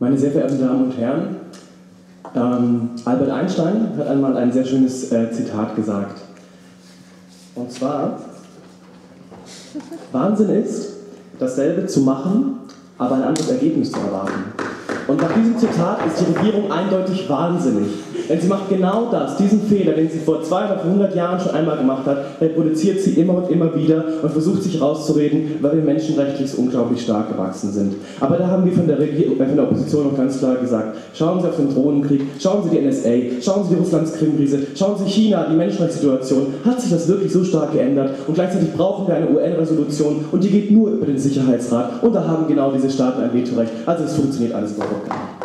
Meine sehr verehrten Damen und Herren, ähm, Albert Einstein hat einmal ein sehr schönes äh, Zitat gesagt. Und zwar, Wahnsinn ist, dasselbe zu machen, aber ein anderes Ergebnis zu erwarten. Und nach diesem Zitat ist die Regierung eindeutig wahnsinnig. Denn sie macht genau das, diesen Fehler, den sie vor 200, 100 Jahren schon einmal gemacht hat, reproduziert sie immer und immer wieder und versucht sich rauszureden, weil wir menschenrechtlich so unglaublich stark gewachsen sind. Aber da haben wir von der, Regierung, äh, von der Opposition noch ganz klar gesagt, schauen Sie auf den Drohnenkrieg, schauen Sie die NSA, schauen Sie die Russlands Krimkrise, schauen Sie China, die Menschenrechtssituation. Hat sich das wirklich so stark geändert? Und gleichzeitig brauchen wir eine UN-Resolution und die geht nur über den Sicherheitsrat und da haben genau diese Staaten ein Vetorecht. Also es funktioniert alles überhaupt gar nicht.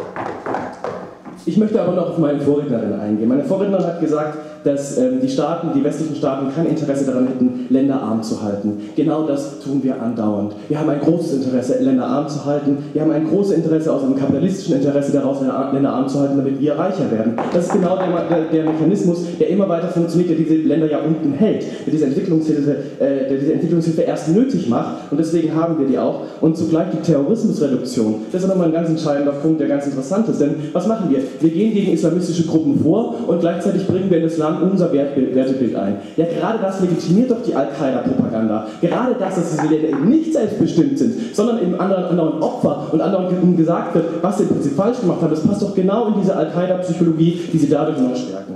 Ich möchte aber noch auf meine Vorrednerin eingehen. Meine Vorrednerin hat gesagt, dass ähm, die Staaten, die westlichen Staaten kein Interesse daran hätten, Länder arm zu halten. Genau das tun wir andauernd. Wir haben ein großes Interesse, Länder arm zu halten. Wir haben ein großes Interesse aus einem kapitalistischen Interesse daraus, Länder arm zu halten, damit wir reicher werden. Das ist genau der, der, Mechanismus, der immer weiter funktioniert, der diese Länder ja unten hält, der diese Entwicklungshilfe, äh, der diese Entwicklungshilfe erst nötig macht. Und deswegen haben wir die auch. Und zugleich die Terrorismusreduktion. Das ist nochmal ein ganz entscheidender Punkt, der ganz interessant ist. Denn was machen wir? Wir gehen gegen islamistische Gruppen vor und gleichzeitig bringen wir in das Land Islam unser Wertebild ein. Ja, gerade das legitimiert doch die Al-Qaida-Propaganda. Gerade das, dass diese Länder eben nicht selbstbestimmt sind, sondern eben anderen, anderen Opfer und anderen gesagt wird, was sie im Prinzip falsch gemacht haben, das passt doch genau in diese Al-Qaida-Psychologie, die sie dadurch noch stärken.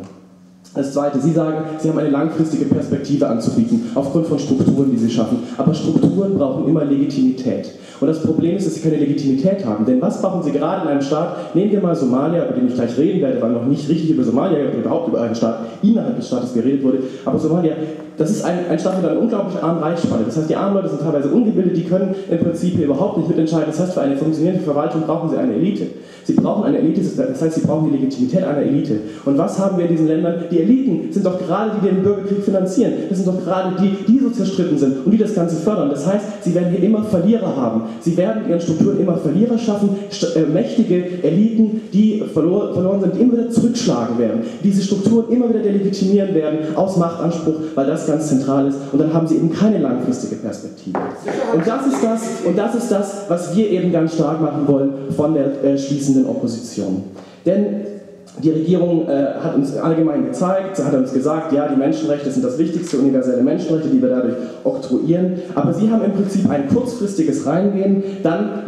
Das Zweite, Sie sagen, Sie haben eine langfristige Perspektive anzubieten, aufgrund von Strukturen, die Sie schaffen. Aber Strukturen brauchen immer Legitimität. Und das Problem ist, dass sie keine Legitimität haben. Denn was brauchen sie gerade in einem Staat? Nehmen wir mal Somalia, über den ich gleich reden werde, weil noch nicht richtig über Somalia oder überhaupt über einen Staat innerhalb des Staates geredet wurde. Aber Somalia, das ist ein, ein Staat mit einer unglaublich armen Reichsspanne. Das heißt, die armen Leute sind teilweise ungebildet, die können im Prinzip hier überhaupt nicht mitentscheiden. Das heißt, für eine funktionierende Verwaltung brauchen sie eine Elite. Sie brauchen eine Elite, das heißt, sie brauchen die Legitimität einer Elite. Und was haben wir in diesen Ländern? Die Eliten sind doch gerade die, die den Bürgerkrieg finanzieren. Das sind doch gerade die, die so zerstritten sind und die das Ganze fördern. Das heißt, sie werden hier immer Verlierer haben. Sie werden ihren Strukturen immer Verlierer schaffen, äh, mächtige Eliten, die verlor verloren sind, die immer wieder zurückschlagen werden. Diese Strukturen immer wieder delegitimieren werden aus Machtanspruch, weil das ganz zentral ist. Und dann haben sie eben keine langfristige Perspektive. Und das ist das, und das, ist das was wir eben ganz stark machen wollen von der äh, schließenden Opposition. Denn die Regierung äh, hat uns allgemein gezeigt, hat uns gesagt, ja, die Menschenrechte sind das wichtigste universelle Menschenrechte, die wir dadurch oktroyieren. Aber sie haben im Prinzip ein kurzfristiges Reingehen. Dann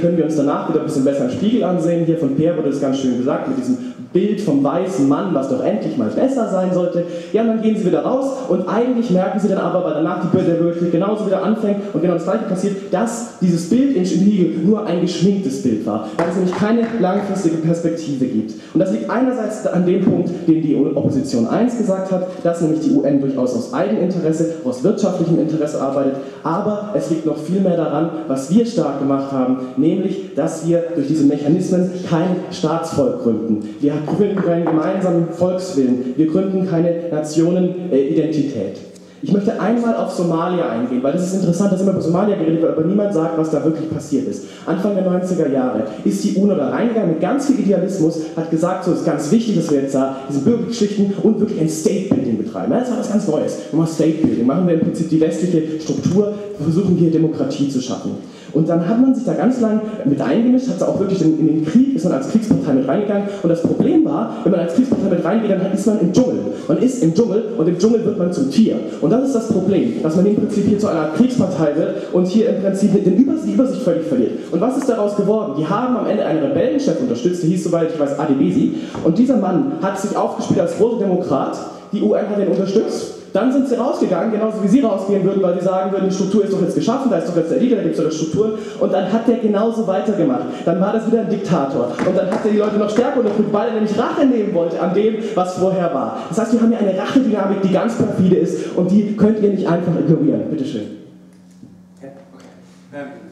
können wir uns danach wieder ein bisschen besser im Spiegel ansehen. Hier von Peer wurde es ganz schön gesagt, mit diesem Bild vom weißen Mann, was doch endlich mal besser sein sollte. Ja, und dann gehen sie wieder raus und eigentlich merken sie dann aber, weil danach die, der Bürgerkrieg genauso wieder anfängt und genau das gleiche passiert, dass dieses Bild in Spiegel nur ein geschminktes Bild war, weil es nämlich keine langfristige Perspektive gibt. Und das liegt einerseits an dem Punkt, den die Opposition 1 gesagt hat, dass nämlich die UN durchaus aus Eigeninteresse, aus wirtschaftlichem Interesse arbeitet, aber es liegt noch viel mehr daran, was wir stark gemacht haben, nämlich, dass wir durch diese Mechanismen kein Staatsvolk gründen. Wir gründen keinen gemeinsamen Volkswillen. Wir gründen keine Nationenidentität. Ich möchte einmal auf Somalia eingehen, weil es ist interessant, dass immer über Somalia geredet wird, aber niemand sagt, was da wirklich passiert ist. Anfang der 90er Jahre ist die UNO da reingegangen mit ganz viel Idealismus, hat gesagt, so ist ganz wichtig, dass wir jetzt da diese Bürgergeschichten und wirklich ein State-Building betreiben. das war was ganz Neues. Nochmal State-Building. Machen wir im Prinzip die westliche Struktur, versuchen hier Demokratie zu schaffen. Und dann hat man sich da ganz lang mit eingemischt, hat auch wirklich in, in, den Krieg, ist man als Kriegspartei mit reingegangen. Und das Problem war, wenn man als Kriegspartei mit reingeht, dann ist man im Dschungel. Man ist im Dschungel und im Dschungel wird man zum Tier. Und das ist das Problem, dass man im Prinzip hier zu einer Kriegspartei wird und hier im Prinzip den Übersicht, die Übersicht völlig verliert. Und was ist daraus geworden? Die haben am Ende einen Rebellenchef unterstützt, der hieß, soweit ich weiß, Adebisi. Und dieser Mann hat sich aufgespielt als großer Demokrat. Die UN hat ihn unterstützt. Dann sind sie rausgegangen, genauso wie sie rausgehen würden, weil sie sagen würden, die Struktur ist doch jetzt geschaffen, da ist doch jetzt der Leader, da gibt es doch Strukturen. Und dann hat der genauso weitergemacht. Dann war das wieder ein Diktator. Und dann hat er die Leute noch stärker unterdrückt, weil er nämlich Rache nehmen wollte an dem, was vorher war. Das heißt, wir haben hier eine Rachedynamik, die ganz perfide ist und die könnt ihr nicht einfach ignorieren. Bitteschön.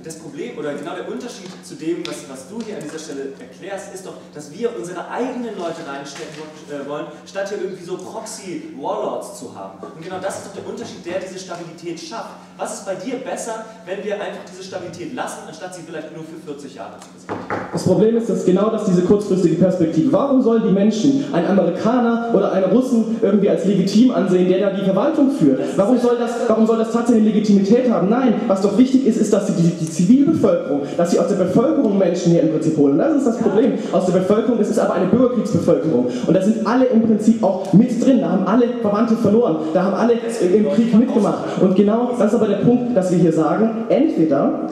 Das Problem oder genau der Unterschied zu dem, was, was du hier an dieser Stelle erklärst, ist doch, dass wir unsere eigenen Leute reinstecken äh, wollen, statt hier irgendwie so Proxy-Warlords zu haben. Und genau das ist doch der Unterschied, der diese Stabilität schafft. Was ist bei dir besser, wenn wir einfach diese Stabilität lassen, anstatt sie vielleicht nur für 40 Jahre zu besitzen? Das Problem ist, dass genau das diese kurzfristige Perspektive. Warum sollen die Menschen einen Amerikaner oder einen Russen irgendwie als legitim ansehen, der da die Verwaltung führt? Warum soll das, warum soll das tatsächlich Legitimität haben? Nein, was doch wichtig ist, ist, dass die, die Zivilbevölkerung, dass sie aus der Bevölkerung Menschen hier im Prinzip holen. Und das ist das Problem. Aus der Bevölkerung ist es aber eine Bürgerkriegsbevölkerung. Und da sind alle im Prinzip auch mit drin. Da haben alle Verwandte verloren. Da haben alle im Krieg mitgemacht. Und genau das ist aber der Punkt, dass wir hier sagen, entweder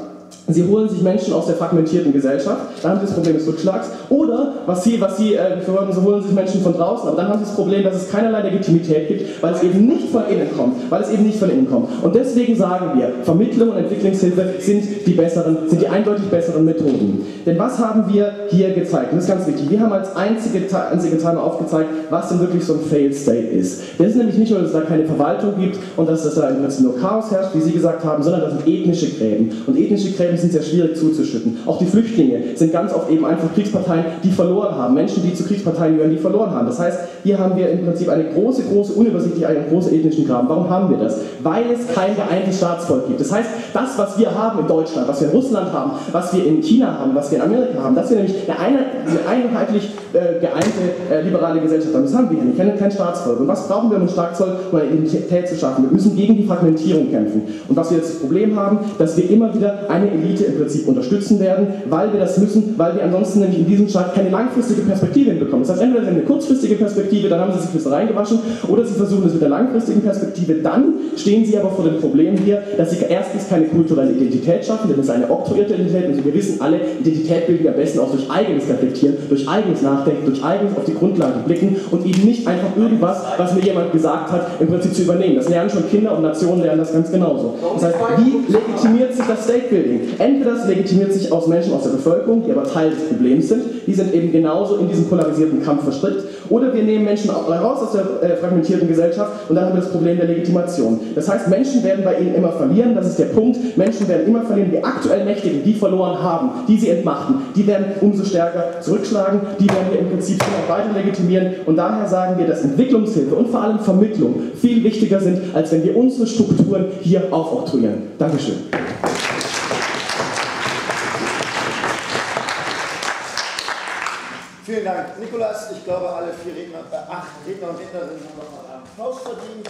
Sie holen sich Menschen aus der fragmentierten Gesellschaft, dann haben Sie das Problem des Rückschlags. Oder, was Sie, was Sie äh, befürworten, Sie holen sich Menschen von draußen, aber dann haben Sie das Problem, dass es keinerlei Legitimität gibt, weil es eben nicht von innen kommt. Weil es eben nicht von innen kommt. Und deswegen sagen wir, Vermittlung und Entwicklungshilfe sind die besseren, sind die eindeutig besseren Methoden. Denn was haben wir hier gezeigt? Und das ist ganz wichtig. Wir haben als einzige, einzige Teilnehmer aufgezeigt, was denn wirklich so ein Failed State ist. Das ist nämlich nicht nur, dass es da keine Verwaltung gibt und dass, dass da nur Chaos herrscht, wie Sie gesagt haben, sondern das sind ethnische Gräben. Und ethnische Gräben sind sehr schwierig zuzuschütten. Auch die Flüchtlinge sind ganz oft eben einfach Kriegsparteien, die verloren haben. Menschen, die zu Kriegsparteien gehören, die verloren haben. Das heißt, hier haben wir im Prinzip eine große, große, unübersichtliche, einen großen ethnischen Graben. Warum haben wir das? Weil es kein geeintes Staatsvolk gibt. Das heißt, das, was wir haben in Deutschland, was wir in Russland haben, was wir in China haben, was wir in Amerika haben, dass wir nämlich eine, eine einheitlich äh, geeinte äh, liberale Gesellschaft haben. Das haben wir hier nicht. Kein, kein Staatsvolk. Und was brauchen wir, um ein Staatsvolk, um eine Identität zu schaffen? Wir müssen gegen die Fragmentierung kämpfen. Und was wir jetzt das Problem haben, dass wir immer wieder eine Elite im Prinzip unterstützen werden, weil wir das müssen, weil wir ansonsten nämlich in diesem Staat keine langfristige Perspektive hinbekommen. Das heißt, entweder sie haben eine kurzfristige Perspektive, dann haben sie sich bis reingewaschen, oder sie versuchen es mit der langfristigen Perspektive. Dann stehen sie aber vor dem Problem hier, dass sie erstens keine kulturelle Identität schaffen, denn es ist eine oktroyierte Identität und wir wissen alle, Identität bilden wir am besten auch durch eigenes Reflektieren, durch eigenes Nachdenken, durch eigenes auf die Grundlagen blicken und eben nicht einfach irgendwas, was mir jemand gesagt hat, im Prinzip zu übernehmen. Das lernen schon Kinder und Nationen lernen das ganz genauso. Das heißt, wie legitimiert sich das State Building? Entweder das legitimiert sich aus Menschen aus der Bevölkerung, die aber Teil des Problems sind, die sind eben genauso in diesem polarisierten Kampf verstrickt, oder wir nehmen Menschen raus aus der äh, fragmentierten Gesellschaft und dann haben wir das Problem der Legitimation. Das heißt, Menschen werden bei ihnen immer verlieren, das ist der Punkt. Menschen werden immer verlieren. Die aktuell Mächtigen, die verloren haben, die sie entmachten, die werden umso stärker zurückschlagen, die werden wir im Prinzip immer weiter legitimieren. Und daher sagen wir, dass Entwicklungshilfe und vor allem Vermittlung viel wichtiger sind, als wenn wir unsere Strukturen hier aufoktroyieren. Dankeschön. Vielen Dank, Nikolas. Ich glaube, alle vier Redner, äh, acht Redner und Rednerinnen haben nochmal Applaus verdient.